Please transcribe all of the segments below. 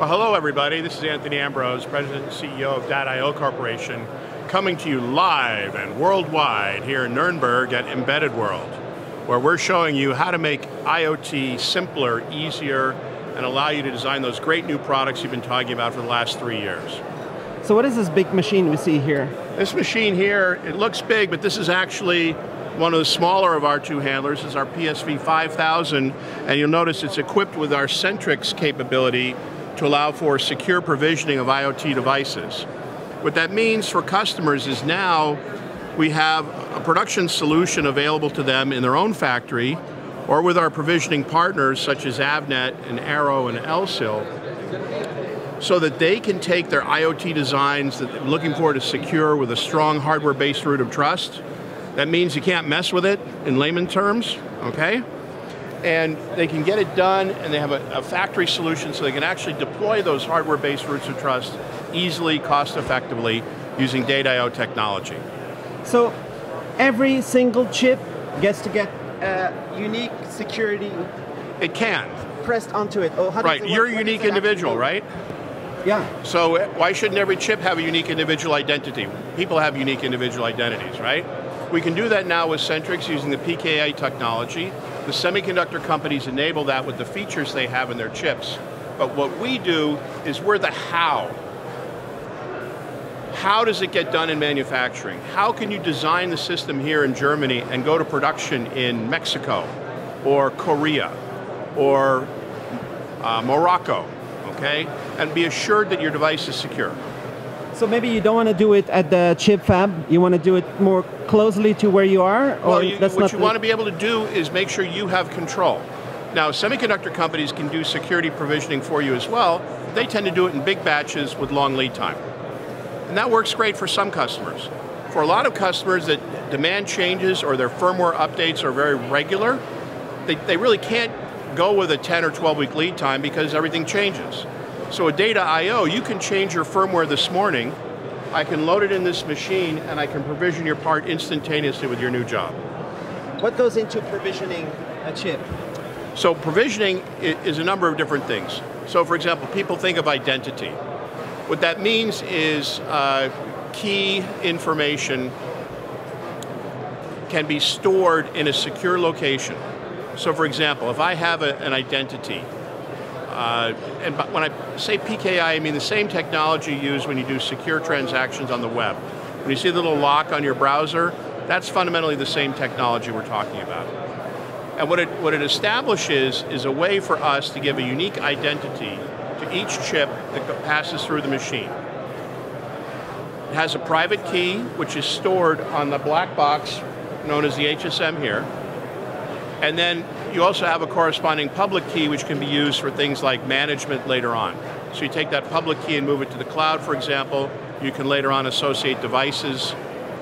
Well, hello everybody. This is Anthony Ambrose, President and CEO of Data I/O Corporation, coming to you live and worldwide here in Nuremberg at Embedded World, where we're showing you how to make IoT simpler, easier, and allow you to design those great new products you've been talking about for the last three years. So what is this big machine we see here? This machine here, it looks big, but this is actually one of the smaller of our two handlers is our PSV 5000, and you'll notice it's equipped with our SentriX capability to allow for secure provisioning of IoT devices. What that means for customers is now we have a production solution available to them in their own factory or with our provisioning partners such as Avnet and Arrow and Elsil so that they can take their IoT designs that they're looking for to secure with a strong hardware-based root of trust that means you can't mess with it in layman terms, okay? And they can get it done and they have a, a factory solution so they can actually deploy those hardware-based roots of trust easily, cost effectively, using data Data.io technology. So every single chip gets to get a unique security It can. pressed onto it. Oh, Right, it you're a unique does it actually individual, right? Yeah. So uh, why shouldn't every chip have a unique individual identity? People have unique individual identities, right? We can do that now with SentriX using the PKI technology. The semiconductor companies enable that with the features they have in their chips. But what we do is we're the how. How does it get done in manufacturing? How can you design the system here in Germany and go to production in Mexico or Korea or uh, Morocco, okay? And be assured that your device is secure. So maybe you don't want to do it at the chip fab. You want to do it more closely to where you are, or Well, you, what you want to be able to do is make sure you have control. Now, semiconductor companies can do security provisioning for you as well. They tend to do it in big batches with long lead time. And that works great for some customers. For a lot of customers that demand changes or their firmware updates are very regular, they, they really can't go with a 10 or 12 week lead time because everything changes. So with Data I/O, you can change your firmware this morning, I can load it in this machine, and I can provision your part instantaneously with your new job. What goes into provisioning a chip? So provisioning is a number of different things. So for example, people think of identity. What that means is uh, key information can be stored in a secure location. So for example, if I have a, an identity, uh, and when I say PKI, I mean the same technology used when you do secure transactions on the web. When you see the little lock on your browser, that's fundamentally the same technology we're talking about. And what it, what it establishes is a way for us to give a unique identity to each chip that passes through the machine. It has a private key, which is stored on the black box known as the HSM here. And then you also have a corresponding public key, which can be used for things like management later on. So you take that public key and move it to the cloud, for example. You can later on associate devices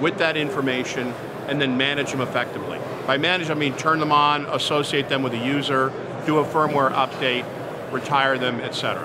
with that information and then manage them effectively. By manage, I mean turn them on, associate them with a user, do a firmware update, retire them, etc.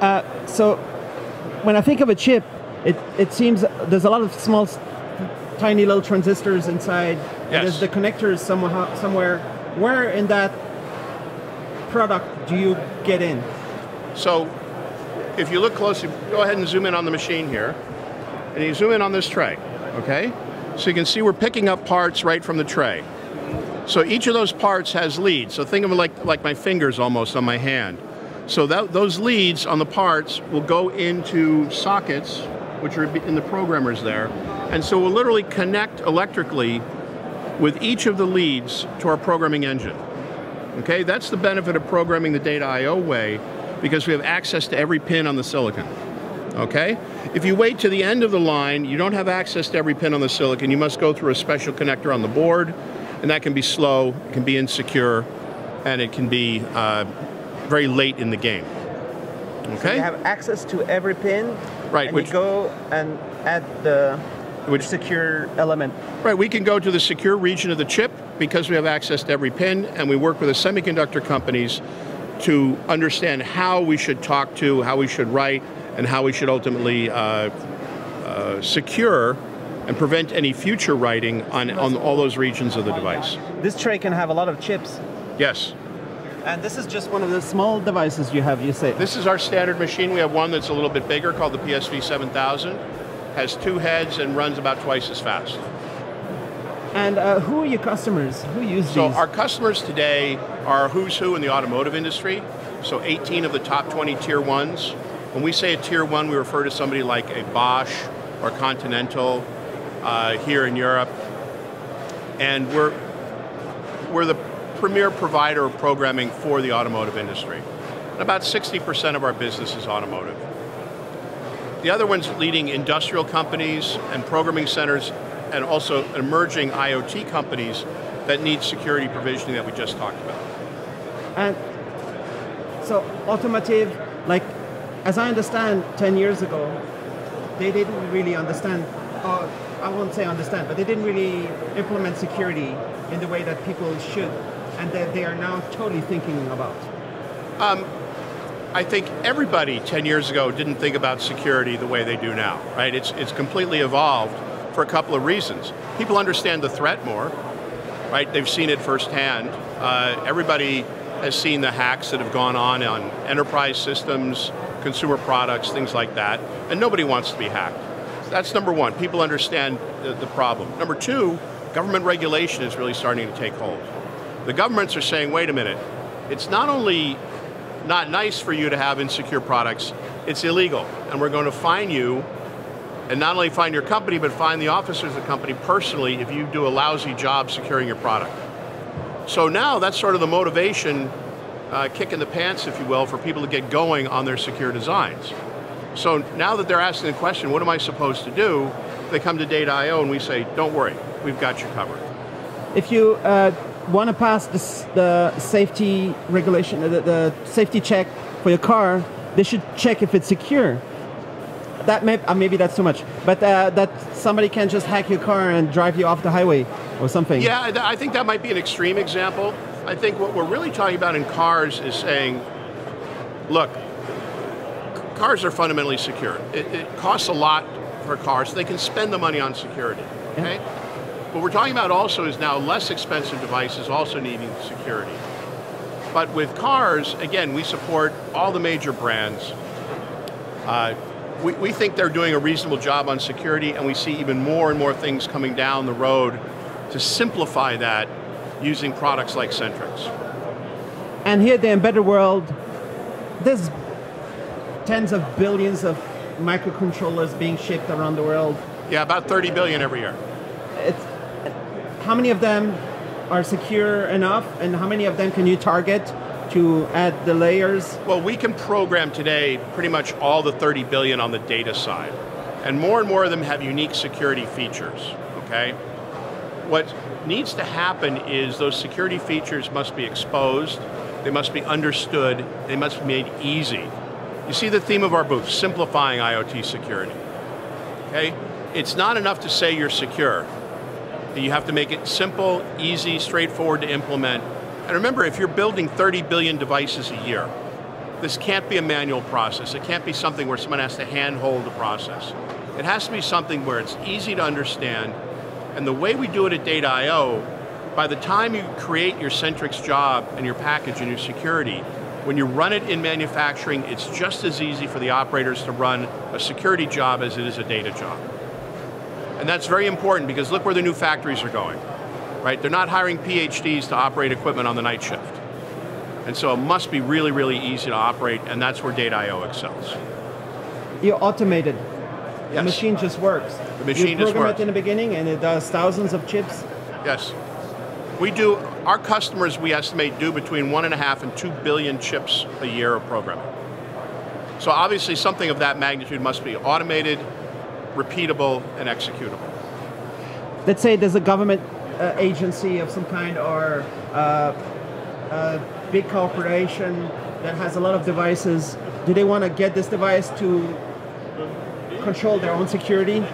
Uh, so when I think of a chip, it, it seems there's a lot of small, tiny little transistors inside. and Yes. There's the connectors somehow, somewhere. Where in that product do you get in? So if you look closely, go ahead and zoom in on the machine here. And you zoom in on this tray, okay? So you can see we're picking up parts right from the tray. So each of those parts has leads. So think of it like, like my fingers almost on my hand. So that, those leads on the parts will go into sockets, which are in the programmers there. And so we'll literally connect electrically with each of the leads to our programming engine. Okay, that's the benefit of programming the Data I/O way because we have access to every pin on the silicon. Okay? If you wait to the end of the line, you don't have access to every pin on the silicon. You must go through a special connector on the board, and that can be slow, it can be insecure, and it can be uh, very late in the game. Okay? You have access to every pin, Right, And which- you go and add the Which- secure element. Right, we can go to the secure region of the chip because we have access to every pin, and we work with the semiconductor companies to understand how we should talk to, how we should write, and how we should ultimately uh, uh, secure and prevent any future writing on, on all those regions of the device. This tray can have a lot of chips. Yes. And this is just one of the small devices you have, you say? This is our standard machine. We have one that's a little bit bigger called the PSV 7000. Has two heads and runs about twice as fast. And uh, who are your customers? Who use so these? our customers today are who's who in the automotive industry. So 18 of the top 20 tier ones. When we say a tier one, we refer to somebody like a Bosch or Continental uh, here in Europe. And we're, we're the premier provider of programming for the automotive industry. And about 60% of our business is automotive. The other one's leading industrial companies and programming centers and also emerging IoT companies that need security provisioning that we just talked about. And so automotive, like, as I understand, 10 years ago, they didn't really understand, or I won't say understand, but they didn't really implement security in the way that people should, and that they are now totally thinking about. Um, I think everybody 10 years ago didn't think about security the way they do now, right? It's, it's completely evolved for a couple of reasons. People understand the threat more, right? They've seen it firsthand. Uh, everybody has seen the hacks that have gone on on enterprise systems, consumer products, things like that, and nobody wants to be hacked. That's number one, people understand the, the problem. Number two, government regulation is really starting to take hold. The governments are saying, wait a minute, it's not only not nice for you to have insecure products, it's illegal. And we're going to fine you, and not only fine your company, but fine the officers of the company personally if you do a lousy job securing your product. So now that's sort of the motivation, uh, kick in the pants, if you will, for people to get going on their secure designs. So now that they're asking the question, what am I supposed to do? They come to Data I/O and we say, don't worry, we've got you covered. If you uh, want to pass this, the safety regulation, the, the, safety check for your car, they should check if it's secure. That may, uh, maybe that's too much, but uh, that somebody can just hack your car and drive you off the highway or something. Yeah, I think that might be an extreme example. I think what we're really talking about in cars is saying, look, cars are fundamentally secure. It, it costs a lot for cars. They can spend the money on security. Okay. Yeah. What we're talking about also is now less expensive devices also needing security. But with cars, again, we support all the major brands. Uh, we, we think they're doing a reasonable job on security and we see even more and more things coming down the road to simplify that using products like SentriX. And here at the Embedded World, there's tens of billions of microcontrollers being shipped around the world. Yeah, about 30 billion every year. How many of them are secure enough and how many of them can you target to add the layers? Well, we can program today pretty much all the 30 billion on the data side. And more and more of them have unique security features, okay? What needs to happen is those security features must be exposed, they must be understood, they must be made easy. You see the theme of our booth, simplifying IoT security, okay? It's not enough to say you're secure. You have to make it simple, easy, straightforward to implement. And remember, if you're building 30 billion devices a year, this can't be a manual process. It can't be something where someone has to handhold the process. It has to be something where it's easy to understand, and the way we do it at Data I/O, by the time you create your SentriX job and your package and your security, when you run it in manufacturing, it's just as easy for the operators to run a security job as it is a data job. And that's very important because look where the new factories are going, right? They're not hiring PhDs to operate equipment on the night shift. And so it must be really, really easy to operate, and that's where Data I/O excels. You're automated. Yes. The machine just works. The machine you just program works. it in the beginning, and it does thousands of chips. Yes. We do, our customers, we estimate, do between one and a half and two billion chips a year of programming. So obviously something of that magnitude must be automated, repeatable, and executable. Let's say there's a government uh, agency of some kind or uh, a big corporation that has a lot of devices. Do they want to get this device to control their own security?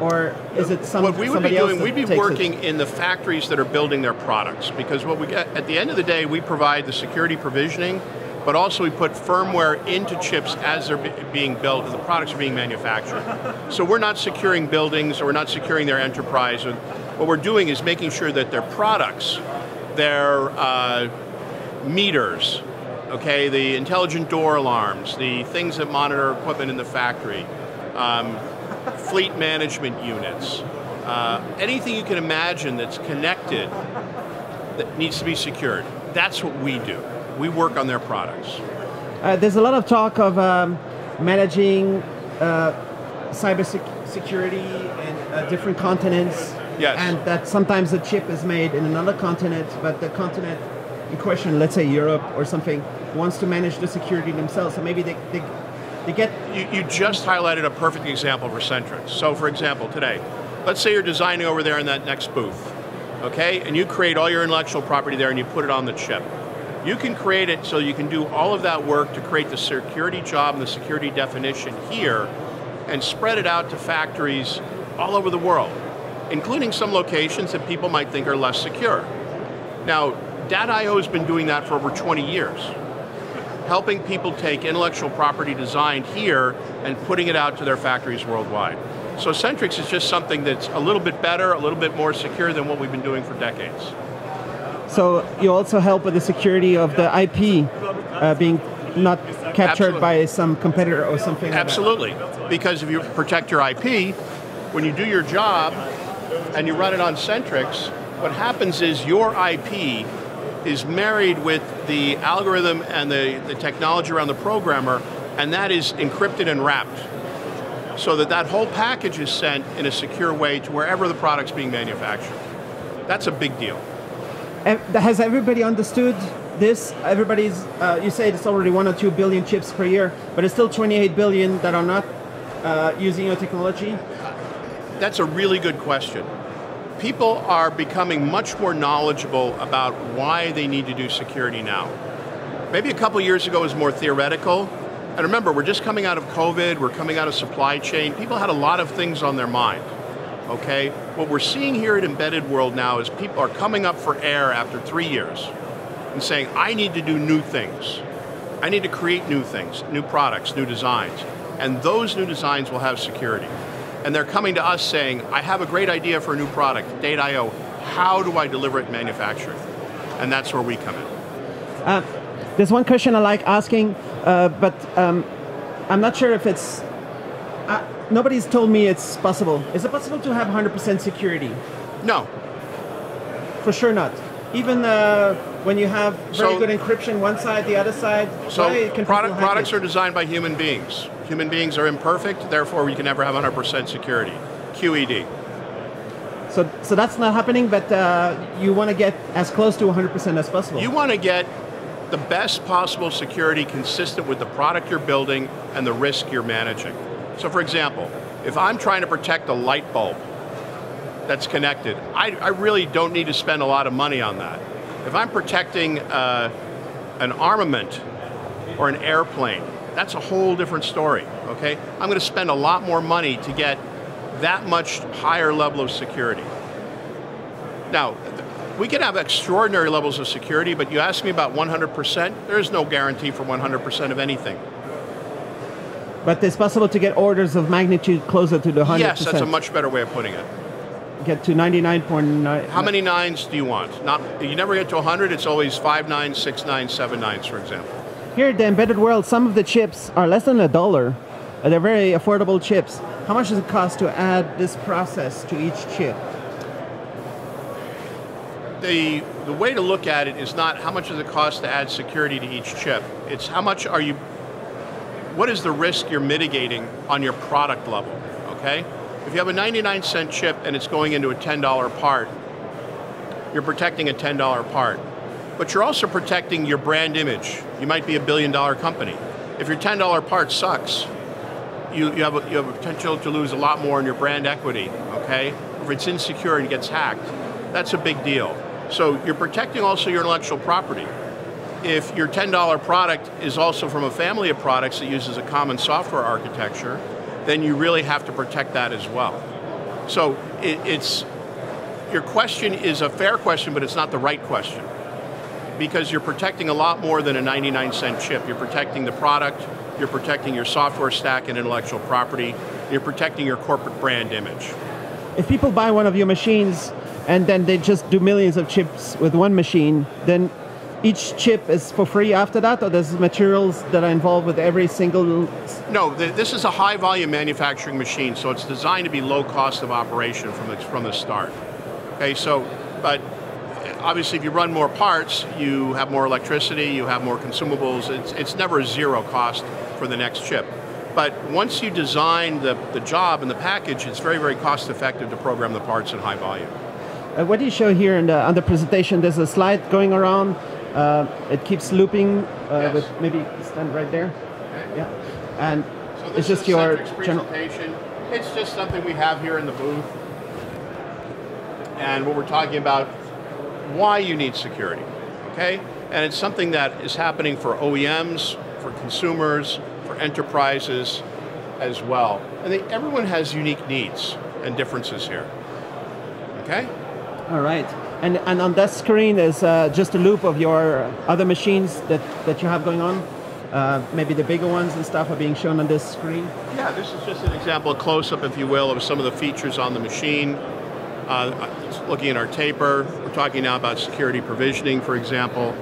Or is it some, what we would be doing? We'd be working it? in the factories that are building their products because what we get at the end of the day, we provide the security provisioning, but also we put firmware into chips as they're be- being built the products are being manufactured. so we're not securing buildings or we're not securing their enterprise. What we're doing is making sure that their products, their uh, meters, okay, the intelligent door alarms, the things that monitor equipment in the factory, um, fleet management units, uh, anything you can imagine that's connected that needs to be secured. That's what we do. We work on their products. Uh, there's a lot of talk of um, managing uh, cyber sec- security in uh, different continents. Yes. And that sometimes the chip is made in another continent, but the continent in question, let's say Europe or something, wants to manage the security themselves. So maybe they, they, they get. You, you just highlighted a perfect example for SentriX. So, for example, today, let's say you're designing over there in that next booth, okay, and you create all your intellectual property there and you put it on the chip. You can create it so you can do all of that work to create the security job and the security definition here and spread it out to factories all over the world, including some locations that people might think are less secure. Now, Data I/O has been doing that for over 20 years, helping people take intellectual property designed here and putting it out to their factories worldwide. So SentriX is just something that's a little bit better, a little bit more secure than what we've been doing for decades. So you also help with the security of the IP uh, being not captured Absolutely. by some competitor or something. like that. Absolutely, because if you protect your IP, when you do your job and you run it on SentriX, what happens is your IP is married with the algorithm and the, the technology around the programmer, and that is encrypted and wrapped. So that that whole package is sent in a secure way to wherever the product's being manufactured. That's a big deal. Has everybody understood this? Everybody's, uh, you say it's already one or two billion chips per year, but it's still 28 billion that are not uh, using your technology. That's a really good question. People are becoming much more knowledgeable about why they need to do security now. Maybe a couple years ago it was more theoretical. And remember, we're just coming out of COVID, we're coming out of supply chain. People had a lot of things on their mind. Okay? What we're seeing here at Embedded World now is people are coming up for air after three years and saying, I need to do new things. I need to create new things, new products, new designs. And those new designs will have security. And they're coming to us saying, I have a great idea for a new product, Data I/O. How do I deliver it and manufacture? And that's where we come in. Uh, there's one question I like asking, uh, but um, I'm not sure if it's. Uh, nobody's told me it's possible. Is it possible to have 100% security? No, For sure not. Even uh, when you have very So- good encryption one side, the other side. So can product, products it? are designed by human beings. Human beings are imperfect, therefore we can never have 100% security. QED. So, so that's not happening, but uh, you want to get as close to 100% as possible. You want to get the best possible security consistent with the product you're building and the risk you're managing. So for example, if I'm trying to protect a light bulb that's connected, I, I really don't need to spend a lot of money on that. If I'm protecting uh, an armament or an airplane, that's a whole different story, okay? I'm going to spend a lot more money to get that much higher level of security. Now, we can have extraordinary levels of security, but you ask me about 100%, there is no guarantee for 100% of anything. But it's possible to get orders of magnitude closer to the 100%. Yes, that's a much better way of putting it. Get to 99.9. How many nines do you want? Not, you never get to 100, it's always five nines, six nines, seven nines, for example. Here at the embedded world, some of the chips are less than a dollar. They're very affordable chips. How much does it cost to add this process to each chip? the the way to look at it is not how much does it cost to add security to each chip. It's how much are you what is the risk you're mitigating on your product level, okay? If you have a 99 cent chip and it's going into a $10 part, you're protecting a $10 part. But you're also protecting your brand image. You might be a billion dollar company. If your $10 part sucks, you, you, have a, you have a potential to lose a lot more in your brand equity, okay? If it's insecure and gets hacked, that's a big deal. So you're protecting also your intellectual property. If your $10 product is also from a family of products that uses a common software architecture, then you really have to protect that as well. So it, it's, your question is a fair question, but it's not the right question. Because you're protecting a lot more than a 99 cent chip. You're protecting the product, you're protecting your software stack and intellectual property, you're protecting your corporate brand image. If people buy one of your machines and then they just do millions of chips with one machine, then each chip is for free after that, or there's materials that are involved with every single. No, th- this is a high volume manufacturing machine, so it's designed to be low cost of operation from the, from the start. Okay, so, but obviously if you run more parts, you have more electricity, you have more consumables. It's, it's never a zero cost for the next chip. But once you design the, the job and the package, it's very, very cost effective to program the parts in high volume. Uh, what do you show here in the, on the presentation? There's a slide going around. Uh, it keeps looping uh, Yes. with maybe stand right there. Okay. Yeah, and So it's just your presentation. It's just something we have here in the booth. And what we're talking about, why you need security, okay? And it's something that is happening for OEMs, for consumers, for enterprises as well. And they, everyone has unique needs and differences here, okay? All right, and and on that screen is uh, just a loop of your other machines that that you have going on. Uh, maybe the bigger ones and stuff are being shown on this screen. Yeah, this is just an example, a close-up, if you will, of some of the features on the machine. Uh, looking at our taper, we're talking now about security provisioning, for example.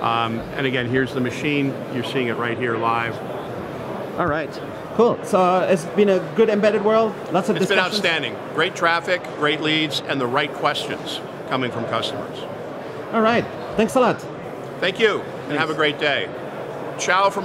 Um, and again, here's the machine. You're seeing it right here live. All right, cool. So uh, it's been a good embedded world. Lots of It's been outstanding. Great traffic, great leads, and the right questions coming from customers. All right, thanks a lot. Thank you, and have a great day. Ciao from